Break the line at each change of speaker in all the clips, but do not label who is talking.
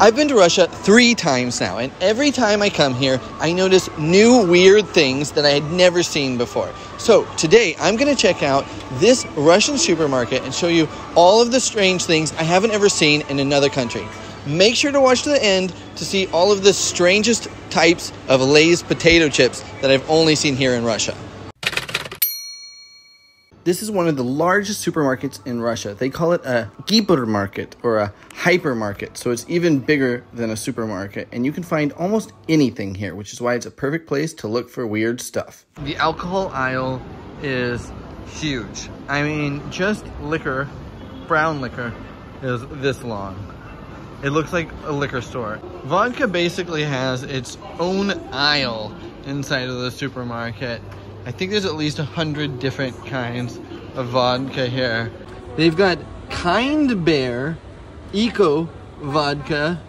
I've been to Russia three times now, and every time I come here, I notice new weird things that I had never seen before. So today, I'm to check out this Russian supermarket and show you all of the strange things I haven't ever seen in another country. Make sure to watch to the end to see all of the strangest types of Lay's potato chips that I've only seen here in Russia. This is one of the largest supermarkets in Russia. They call it a hypermarket or a hypermarket, so it's even bigger than a supermarket, and you can find almost anything here, which is why it's a perfect place to look for weird stuff. The alcohol aisle is huge. I mean, just liquor, brown liquor, is this long. It looks like a liquor store. Vodka basically has its own aisle inside of the supermarket I think there's at least a hundred different kinds of vodka here. They've got Kind Bear Eco Vodka,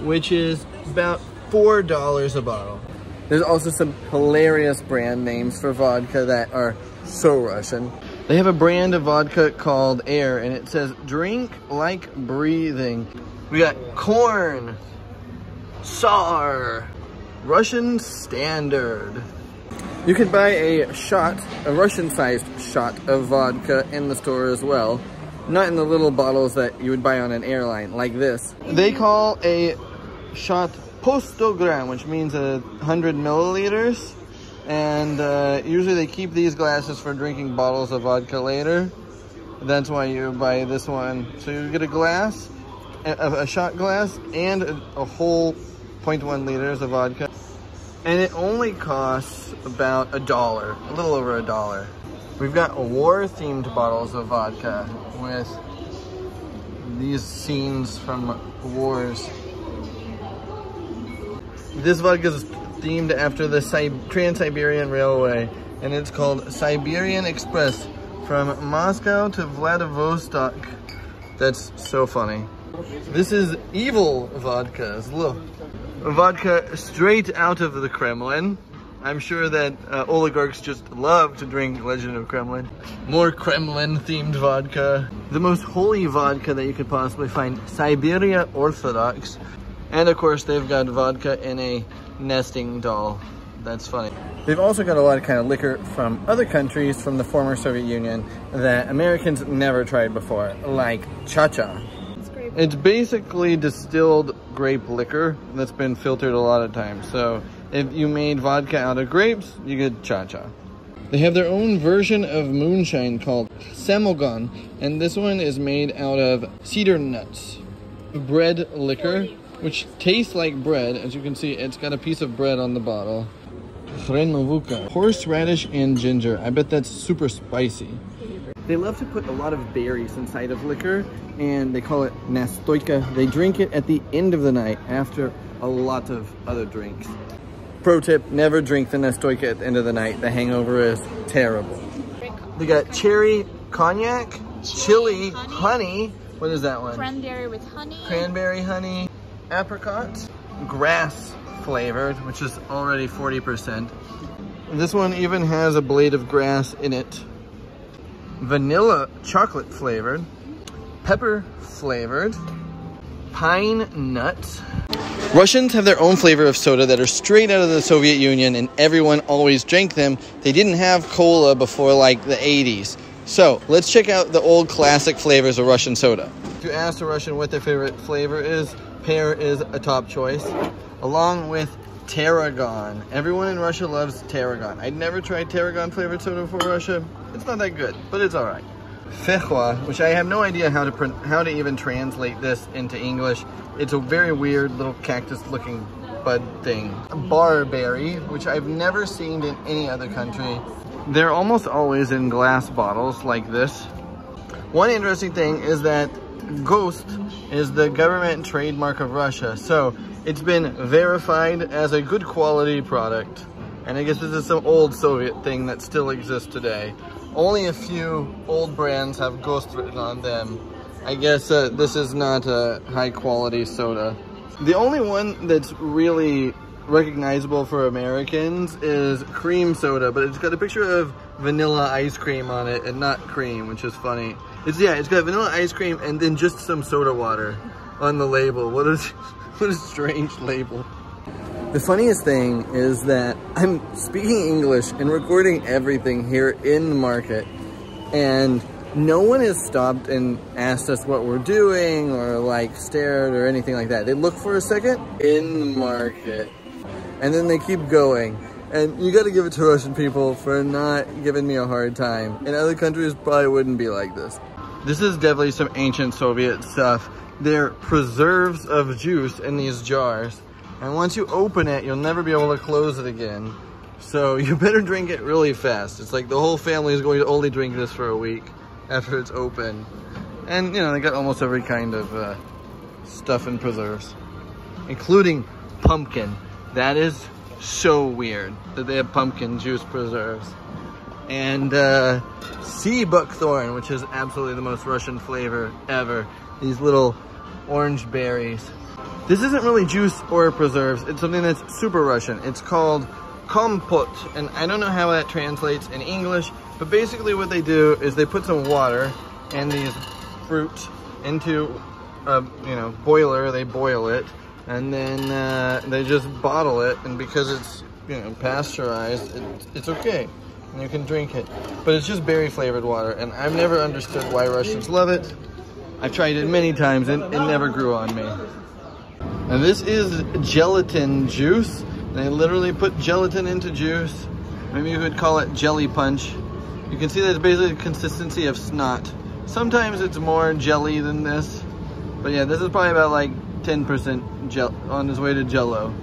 which is about $4 a bottle. There's also some hilarious brand names for vodka that are so Russian. They have a brand of vodka called Air, and it says, drink like breathing. We got corn, Tsar, Russian Standard, you can buy a shot, a Russian-sized shot of vodka in the store as well. Not in the little bottles that you would buy on an airline, like this. They call a shot postogram, which means a hundred milliliters. And uh, usually they keep these glasses for drinking bottles of vodka later. That's why you buy this one. So you get a glass, a, a shot glass, and a, a whole 0.1 liters of vodka. And it only costs about a dollar, a little over a dollar. We've got war-themed bottles of vodka with these scenes from wars. This vodka is themed after the Trans-Siberian Railway, and it's called Siberian Express from Moscow to Vladivostok. That's so funny. This is evil vodkas, look vodka straight out of the Kremlin. I'm sure that uh, oligarchs just love to drink Legend of Kremlin. More Kremlin-themed vodka. The most holy vodka that you could possibly find, Siberia Orthodox. And of course, they've got vodka in a nesting doll. That's funny. They've also got a lot of kind of liquor from other countries from the former Soviet Union that Americans never tried before, like cha-cha. It's basically distilled grape liquor that's been filtered a lot of times. So if you made vodka out of grapes, you get cha-cha. They have their own version of moonshine called Samogon, and this one is made out of cedar nuts. Bread liquor, which tastes like bread. As you can see, it's got a piece of bread on the bottle. Hrenovka, horseradish and ginger. I bet that's super spicy. They love to put a lot of berries inside of liquor, and they call it nastoyka. They drink it at the end of the night after a lot of other drinks. Pro tip, never drink the nastoyka at the end of the night. The hangover is terrible. They got cherry cognac, chili, honey. honey. What is that one?
Cranberry with honey.
Cranberry honey, apricot, grass flavored, which is already 40%. This one even has a blade of grass in it vanilla chocolate flavored, pepper flavored, pine nuts. Russians have their own flavor of soda that are straight out of the Soviet Union and everyone always drank them. They didn't have cola before like the 80s. So let's check out the old classic flavors of Russian soda. If you ask a Russian what their favorite flavor is, pear is a top choice, along with Tarragon. Everyone in Russia loves Tarragon. I'd never tried Tarragon flavored soda before Russia. It's not that good, but it's all right. Feijoa, which I have no idea how to how to even translate this into English. It's a very weird little cactus-looking bud thing. Barberry, which I've never seen in any other country. They're almost always in glass bottles like this. One interesting thing is that GOST is the government trademark of Russia. So it's been verified as a good quality product. And I guess this is some old Soviet thing that still exists today. Only a few old brands have GOST written on them. I guess uh, this is not a high quality soda. The only one that's really recognizable for Americans is cream soda, but it's got a picture of vanilla ice cream on it and not cream, which is funny. It's, yeah, it's got vanilla ice cream and then just some soda water on the label. What is, what a strange label. The funniest thing is that I'm speaking English and recording everything here in the market and no one has stopped and asked us what we're doing or like stared or anything like that. They look for a second in the market and then they keep going. And you gotta give it to Russian people for not giving me a hard time. In other countries, probably wouldn't be like this. This is definitely some ancient Soviet stuff. They're preserves of juice in these jars. And once you open it, you'll never be able to close it again. So you better drink it really fast. It's like the whole family is going to only drink this for a week after it's open. And you know, they got almost every kind of uh, stuff in preserves, including pumpkin. That is so weird that they have pumpkin juice preserves. And uh, sea buckthorn, which is absolutely the most Russian flavor ever. These little orange berries. This isn't really juice or preserves. It's something that's super Russian. It's called kompot, and I don't know how that translates in English, but basically what they do is they put some water and these fruit into a you know boiler, they boil it, and then uh, they just bottle it, and because it's you know pasteurized, it, it's okay, and you can drink it. But it's just berry flavored water, and I've never understood why Russians love it. I've tried it many times, and it never grew on me. And this is gelatin juice. They literally put gelatin into juice. Maybe you could call it jelly punch. You can see that it's basically the consistency of snot. Sometimes it's more jelly than this. But yeah, this is probably about like 10% gel on his way to jello.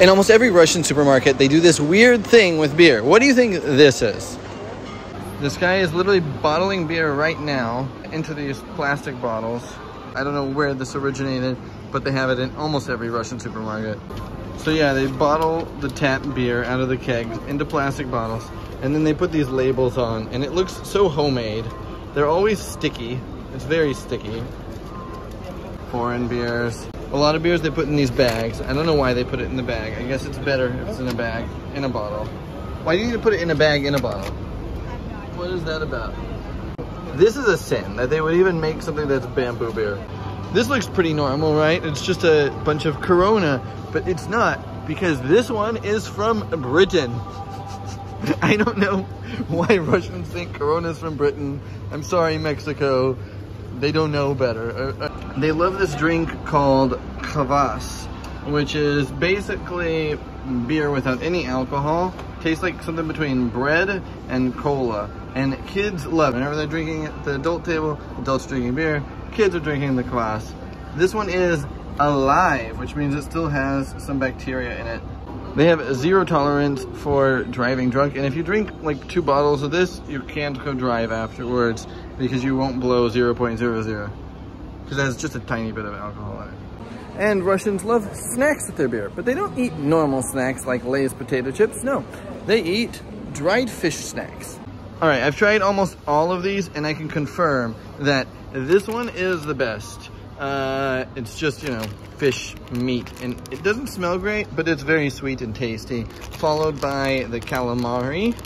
In almost every Russian supermarket, they do this weird thing with beer. What do you think this is? This guy is literally bottling beer right now into these plastic bottles. I don't know where this originated, but they have it in almost every Russian supermarket. So yeah, they bottle the tap beer out of the kegs into plastic bottles, and then they put these labels on, and it looks so homemade. They're always sticky. It's very sticky. Foreign beers. A lot of beers they put in these bags. I don't know why they put it in the bag. I guess it's better if it's in a bag, in a bottle. Why do you need to put it in a bag, in a bottle? What is that about? This is a sin, that they would even make something that's bamboo beer. This looks pretty normal, right? It's just a bunch of Corona, but it's not because this one is from Britain. I don't know why Russians think Corona's from Britain. I'm sorry, Mexico. They don't know better. Uh, uh, they love this drink called kvass, which is basically beer without any alcohol. Tastes like something between bread and cola. And kids love it. Whenever they're drinking at the adult table, adults drinking beer, kids are drinking the kvass. This one is alive, which means it still has some bacteria in it. They have zero tolerance for driving drunk, and if you drink like two bottles of this, you can't go drive afterwards because you won't blow 0.00 because it has just a tiny bit of alcohol in it. And Russians love snacks with their beer, but they don't eat normal snacks like Lay's potato chips. No, they eat dried fish snacks. All right, I've tried almost all of these, and I can confirm that this one is the best. Uh, it's just, you know, fish meat. And it doesn't smell great, but it's very sweet and tasty. Followed by the calamari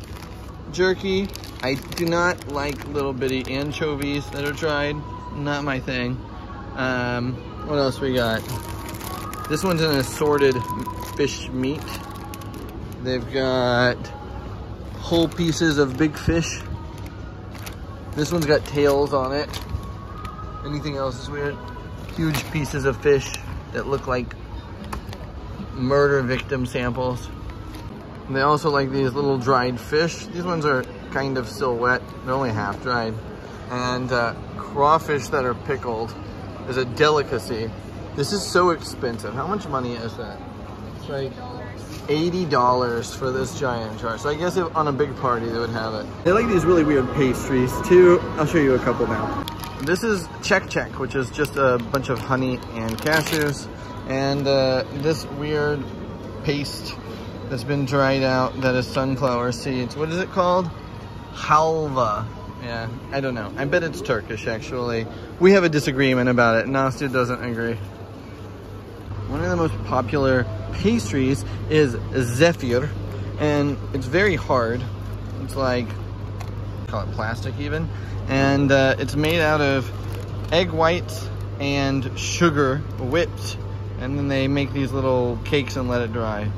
jerky. I do not like little bitty anchovies that are dried. Not my thing. Um, what else we got? This one's an assorted fish meat. They've got whole pieces of big fish. This one's got tails on it. Anything else is weird? huge pieces of fish that look like murder victim samples. And they also like these little dried fish. These ones are kind of still wet. They're only half dried. And uh, crawfish that are pickled is a delicacy. This is so expensive. How much money is that? It's like $80 for this giant jar. So I guess if on a big party they would have it. They like these really weird pastries too. I'll show you a couple now. This is Chak Chak, which is just a bunch of honey and cashews. And uh, this weird paste that's been dried out that is sunflower seeds. What is it called? Halva. Yeah, I don't know. I bet it's Turkish, actually. We have a disagreement about it. Nastya doesn't agree. One of the most popular pastries is zefir, and it's very hard. It's like, call it plastic even and uh, it's made out of egg whites and sugar whipped and then they make these little cakes and let it dry.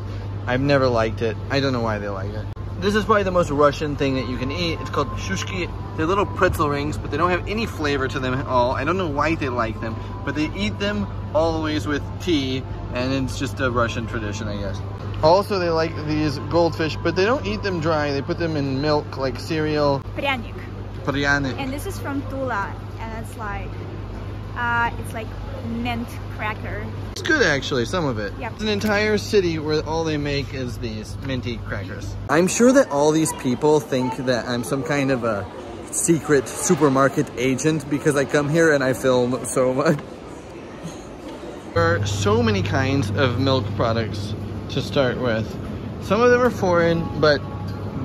I've never liked it. I don't know why they like it. This is probably the most Russian thing that you can eat. It's called sushki. They're little pretzel rings, but they don't have any flavor to them at all. I don't know why they like them, but they eat them always with tea, and it's just a Russian tradition, I guess. Also, they like these goldfish, but they don't eat them dry. They put them in milk, like cereal.
Pryanik.
Pryanik.
And this is from Tula, and it's like, uh, it's like mint cracker.
It's good actually, some of it.
Yep.
It's an entire city where all they make is these minty crackers. I'm sure that all these people think that I'm some kind of a secret supermarket agent because I come here and I film so much. There are so many kinds of milk products to start with. Some of them are foreign, but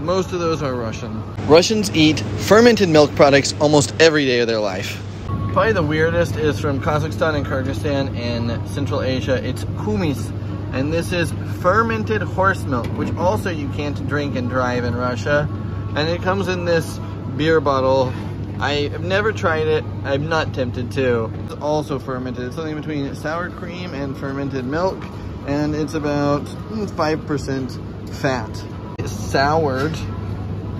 most of those are Russian. Russians eat fermented milk products almost every day of their life. Probably the weirdest is from Kazakhstan and Kyrgyzstan in Central Asia. It's kumis, and this is fermented horse milk, which also you can't drink and drive in Russia. And it comes in this beer bottle. I have never tried it. I'm not tempted to. It's also fermented. It's something between sour cream and fermented milk, and it's about 5% fat. It's soured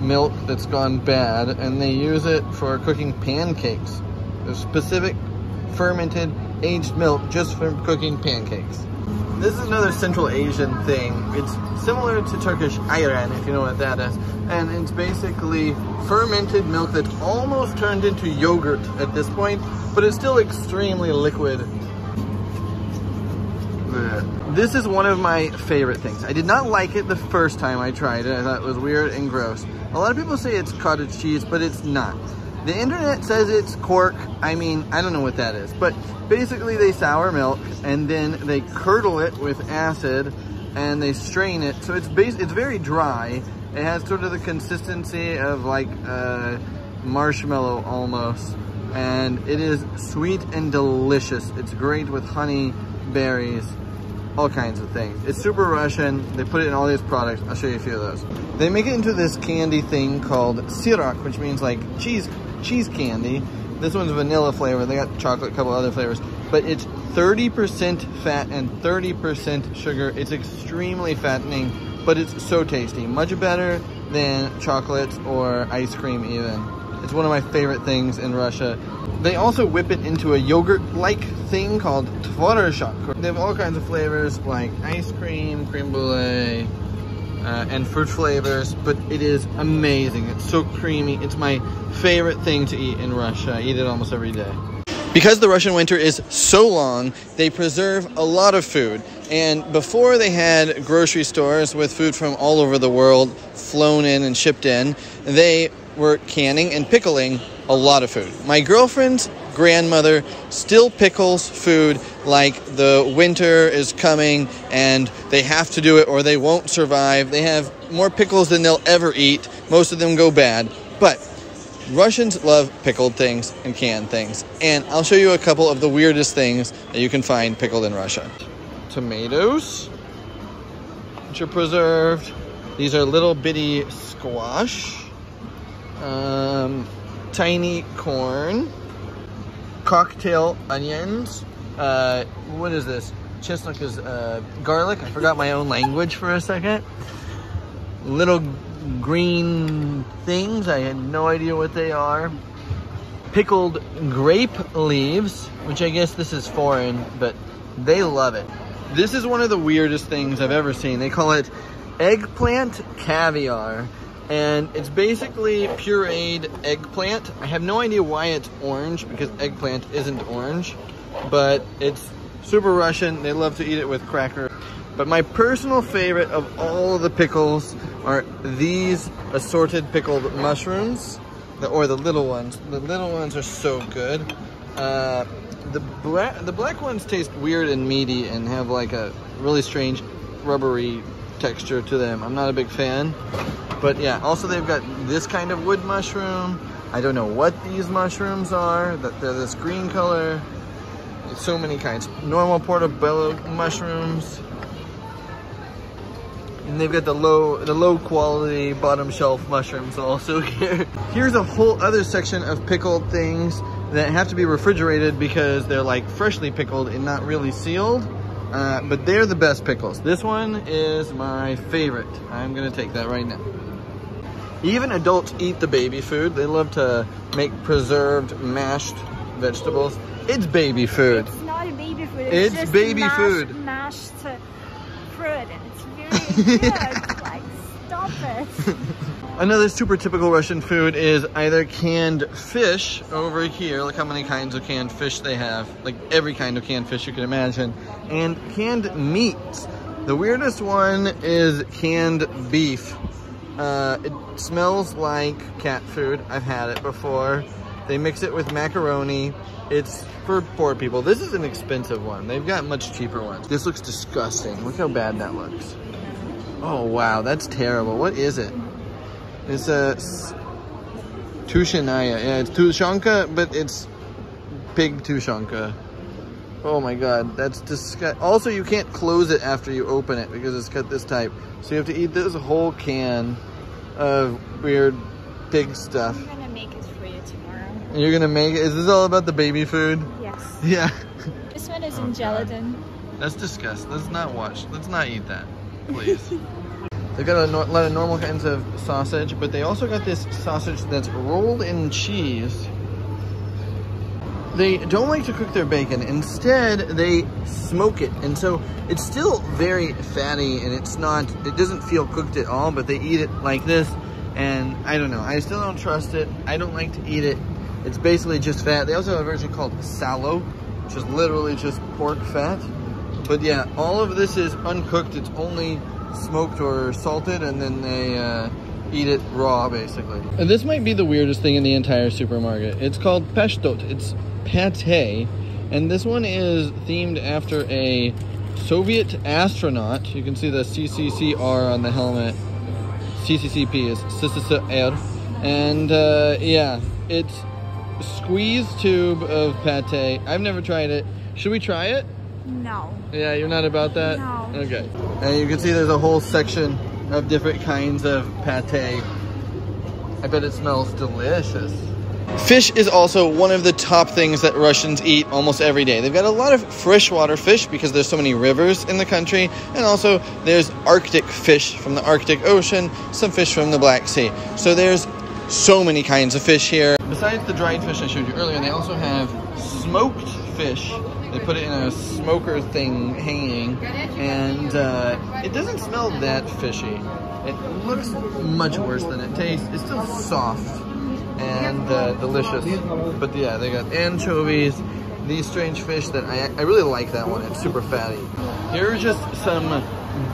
milk that's gone bad, and they use it for cooking pancakes specific fermented aged milk just for cooking pancakes. This is another Central Asian thing. It's similar to Turkish ayran, if you know what that is. And it's basically fermented milk that's almost turned into yogurt at this point, but it's still extremely liquid. This is one of my favorite things. I did not like it the first time I tried it. I thought it was weird and gross. A lot of people say it's cottage cheese, but it's not. The internet says it's cork. I mean, I don't know what that is, but basically they sour milk and then they curdle it with acid and they strain it. So it's base it's very dry. It has sort of the consistency of like uh, marshmallow almost. And it is sweet and delicious. It's great with honey, berries, all kinds of things. It's super Russian. They put it in all these products. I'll show you a few of those. They make it into this candy thing called syrok, which means like cheese cheese candy. This one's vanilla flavor. They got chocolate, a couple other flavors. But it's 30% fat and 30% sugar. It's extremely fattening, but it's so tasty. Much better than chocolate or ice cream even. It's one of my favorite things in Russia. They also whip it into a yogurt-like thing called tvorozhok. They have all kinds of flavors like ice cream, creme brulee, uh, and fruit flavors, but it is amazing. It's so creamy. It's my favorite thing to eat in Russia. I eat it almost every day. Because the Russian winter is so long, they preserve a lot of food. And before they had grocery stores with food from all over the world flown in and shipped in, they were canning and pickling a lot of food. My girlfriend's grandmother still pickles food like the winter is coming and they have to do it or they won't survive. They have more pickles than they'll ever eat. Most of them go bad. But Russians love pickled things and canned things. And I'll show you a couple of the weirdest things that you can find pickled in Russia. Tomatoes, which are preserved. These are little bitty squash. Um, tiny corn. Cocktail onions. Uh, what is this? Chestnut is uh, garlic. I forgot my own language for a second. Little green things. I had no idea what they are. Pickled grape leaves, which I guess this is foreign, but they love it. This is one of the weirdest things I've ever seen. They call it eggplant caviar. And it's basically pureed eggplant. I have no idea why it's orange because eggplant isn't orange, but it's super Russian. They love to eat it with cracker. But my personal favorite of all of the pickles are these assorted pickled mushrooms, or the little ones. The little ones are so good. Uh, the the black ones taste weird and meaty and have like a really strange rubbery texture to them. I'm not a big fan. But yeah, also they've got this kind of wood mushroom. I don't know what these mushrooms are. That They're this green color. So many kinds. Normal portobello mushrooms. And they've got the low, the low quality bottom shelf mushrooms also here. Here's a whole other section of pickled things that have to be refrigerated because they're like freshly pickled and not really sealed. Uh, but they're the best pickles. This one is my favorite. I'm gonna take that right now. Even adults eat the baby food. They love to make preserved mashed vegetables. It's baby food.
It's not a baby food. It's,
It's
just
baby
mashed,
food.
Mashed fruit, and it's very good. like, stop it.
Another super typical Russian food is either canned fish over here. Look how many kinds of canned fish they have. Like every kind of canned fish you can imagine. And canned meats. The weirdest one is canned beef. Uh, it smells like cat food. I've had it before. They mix it with macaroni. It's for poor people. This is an expensive one. They've got much cheaper ones. This looks disgusting. Look how bad that looks. Oh wow, that's terrible. What is it? It's a Tushinaya. Yeah, it's Tushanka, but it's pig Tushanka. Oh my god, that's disgusting. Also, you can't close it after you open it because it's cut this type. So you have to eat this whole can of weird pig stuff.
I'm gonna make it for you tomorrow.
You're gonna make it. Is this all about the baby food?
Yes.
Yeah.
This one is
Oh,
in
God.
gelatin.
That's disgusting. Let's not watch. Let's not eat that, please. They've got a lot of normal kinds of sausage, but they also got this sausage that's rolled in cheese. They don't like to cook their bacon. Instead, they smoke it. And so it's still very fatty and it's not, it doesn't feel cooked at all, but they eat it like this. And I don't know, I still don't trust it. I don't like to eat it. It's basically just fat. They also have a version called salo, which is literally just pork fat. But yeah, all of this is uncooked. It's only smoked or salted, and then they uh, eat it raw, basically. And this might be the weirdest thing in the entire supermarket. It's called pashtet. It's pate, and this one is themed after a Soviet astronaut. You can see the SSSR on the helmet. CCCP is SSSR. And uh, yeah, it's a squeezed tube of pate. I've never tried it. Should we try it?
No.
Yeah, you're not about that?
No.
Okay. And you can see there's a whole section of different kinds of pate. I bet it smells delicious. Fish is also one of the top things that Russians eat almost every day. They've got a lot of freshwater fish because there's so many rivers in the country, and also there's Arctic fish from the Arctic Ocean, some fish from the Black Sea. So there's so many kinds of fish here. Besides the dried fish I showed you earlier, they also have smoked fish. They put it in a smoker thing hanging, and uh, it doesn't smell that fishy. It looks much worse than it tastes. It's still soft and uh, delicious. But yeah, they got anchovies, these strange fish that I, I really like that one. It's super fatty. Here are just some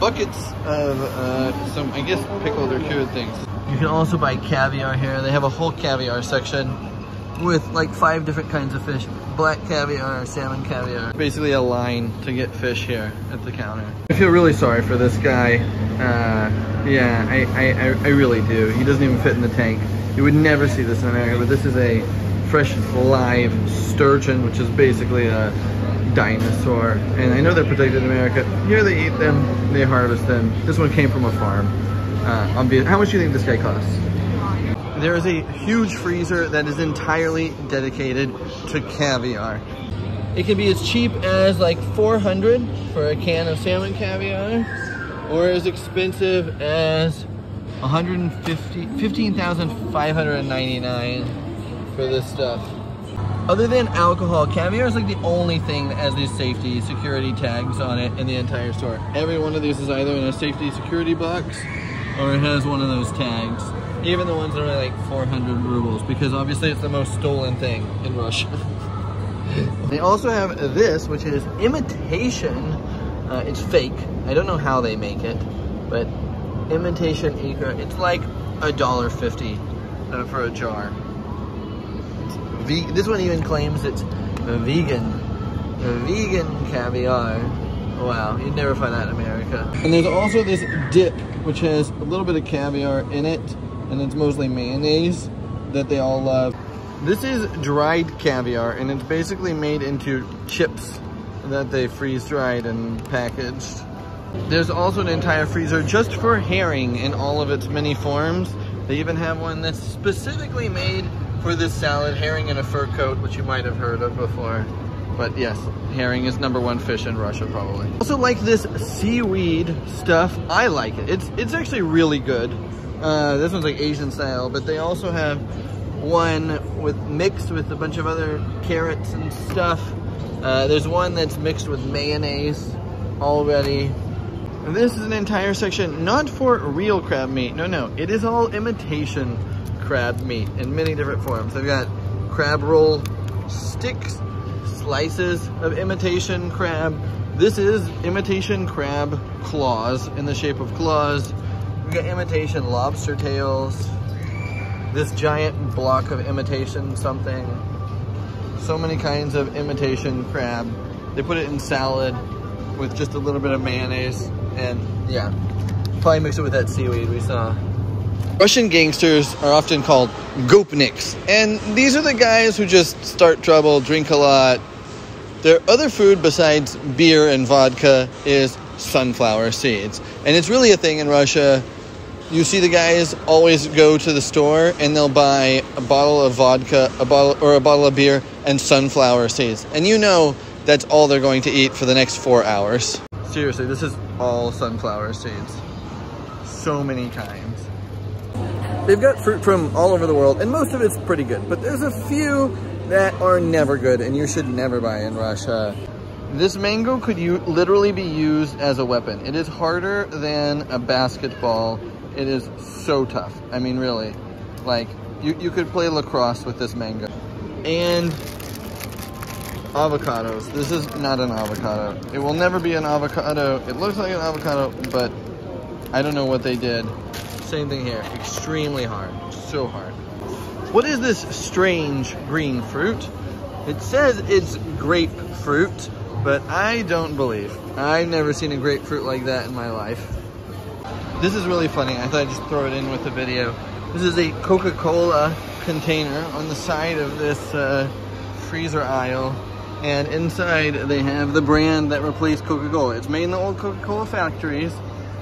buckets of uh, some, I guess, pickled or cured things. You can also buy caviar here. They have a whole caviar section with like five different kinds of fish. Black caviar, salmon caviar. Basically a line to get fish here at the counter. I feel really sorry for this guy. Uh, yeah, I, I, I- really do. He doesn't even fit in the tank. You would never see this in America, but this is a fresh live sturgeon, which is basically a dinosaur. And I know they're protected in America. Here they eat them, they harvest them. This one came from a farm. Uh. How much do you think this guy costs? There is a huge freezer that is entirely dedicated to caviar. It can be as cheap as like 400 for a can of salmon caviar, or as expensive as 150, 15,599 for this stuff. Other than alcohol, caviar is like the only thing that has these safety security tags on it in the entire store. Every one of these is either in a safety security box or it has one of those tags. Even the ones that are like 400 rubles because obviously it's the most stolen thing in Russia. they also have this, which is imitation. Uh, it's fake. I don't know how they make it, but imitation ikra. It's like a dollar fifty uh, for a jar. This one even claims it's vegan. Vegan caviar. Wow, you'd never find that in America. And there's also this dip, which has a little bit of caviar in it, and it's mostly mayonnaise that they all love. This is dried caviar, and it's basically made into chips that they freeze dried and packaged. There's also an entire freezer just for herring in all of its many forms. They even have one that's specifically made for this salad, herring in a fur coat, which you might have heard of before. But yes, herring is number one fish in Russia probably. Also like this seaweed stuff. I like it. It's it's actually really good. Uh, this one's like Asian style, but they also have one with mixed with a bunch of other carrots and stuff. Uh, there's one that's mixed with mayonnaise already. And This is an entire section not for real crab meat. No, no. It is all imitation crab meat in many different forms. They've got crab roll sticks, slices of imitation crab. This is imitation crab claws in the shape of claws. We got imitation lobster tails. This giant block of imitation something. So many kinds of imitation crab. They put it in salad with just a little bit of mayonnaise and yeah, probably mix it with that seaweed we saw. Russian gangsters are often called gopniks, and these are the guys who just start trouble, drink a lot. Their other food besides beer and vodka is sunflower seeds. And it's really a thing in Russia. You see the guys always go to the store and they'll buy a bottle of vodka, a bottle or a bottle of beer and sunflower seeds. And you know that's all they're going to eat for the next 4 hours. Seriously, this is all sunflower seeds. So many kinds. They've got fruit from all over the world, and most of it's pretty good, but there's a few that are never good, and you should never buy in Russia. This mango could you literally be used as a weapon. It is harder than a basketball. It is so tough. I mean, really. Like, you, you could play lacrosse with this mango. And avocados. This is not an avocado. It will never be an avocado. It looks like an avocado, but I don't know what they did. Same thing here, extremely hard, so hard. What is this strange green fruit? It says it's grapefruit, but I don't believe. I've never seen a grapefruit like that in my life. This is really funny. I thought I'd just throw it in with the video. This is a Coca-Cola container on the side of this uh, freezer aisle. And inside they have the brand that replaced Coca-Cola. It's made in the old Coca-Cola factories.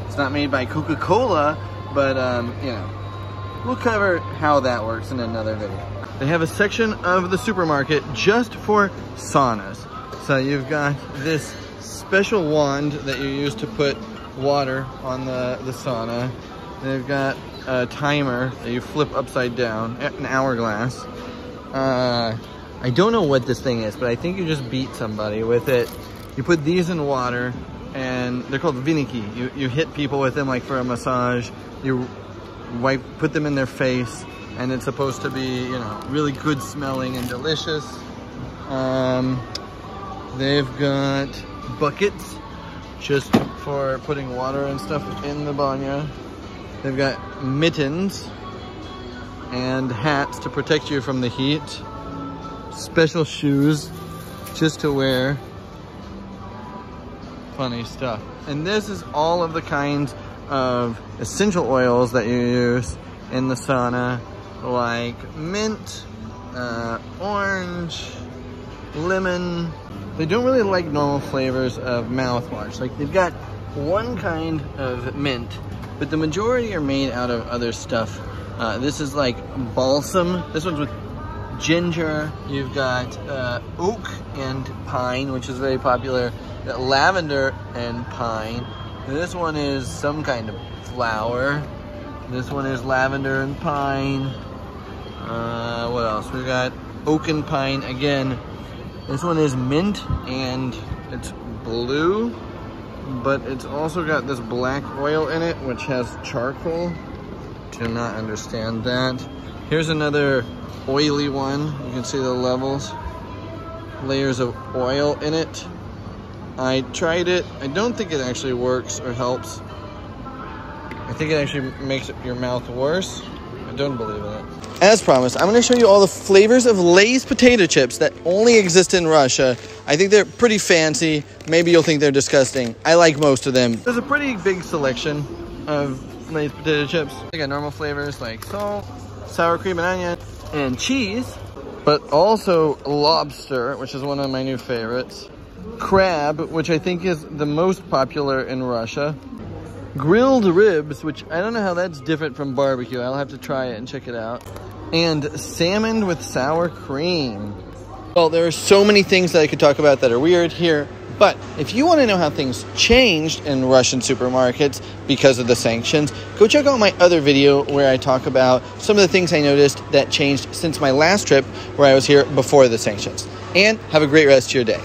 It's not made by Coca-Cola, but, um, you know, we'll cover how that works in another video. They have a section of the supermarket just for saunas. So you've got this special wand that you use to put water on the, the sauna. They've got a timer that you flip upside down, an hourglass. Uh, I don't know what this thing is, but I think you just beat somebody with it. You put these in water, and they're called veniki. You, you hit people with them like for a massage. You wipe, put them in their face, and it's supposed to be, you know, really good smelling and delicious. Um, they've got buckets just for putting water and stuff in the banya. They've got mittens and hats to protect you from the heat. Special shoes just to wear funny stuff. And this is all of the kinds of essential oils that you use in the sauna, like mint, uh, orange, lemon. They don't really like normal flavors of mouthwash. Like they've got one kind of mint, but the majority are made out of other stuff. Uh, this is like balsam. This one's with ginger. You've got uh, oak and pine, which is very popular. lavender and pine. This one is some kind of flower. This one is lavender and pine. Uh, what else? We've got oak and pine again. This one is mint and it's blue, but it's also got this black oil in it, which has charcoal. Do not understand that. Here's another oily one. You can see the levels. Layers of oil in it. I tried it. I don't think it actually works or helps. I think it actually makes your mouth worse. Don't believe it. As promised, I'm going to show you all the flavors of Lay's potato chips that only exist in Russia. I think they're pretty fancy. Maybe you'll think they're disgusting. I like most of them. There's a pretty big selection of Lay's potato chips. They got normal flavors like salt, sour cream and onion, and cheese, but also lobster, which is one of my new favorites. Crab, which I think is the most popular in Russia. Grilled ribs, which I don't know how that's different from barbecue. I'll have to try it and check it out. And salmon with sour cream. Well, there are so many things that I could talk about that are weird here, but if you want to know how things changed in Russian supermarkets because of the sanctions, go check out my other video where I talk about some of the things I noticed that changed since my last trip where I was here before the sanctions. And have a great rest of your day.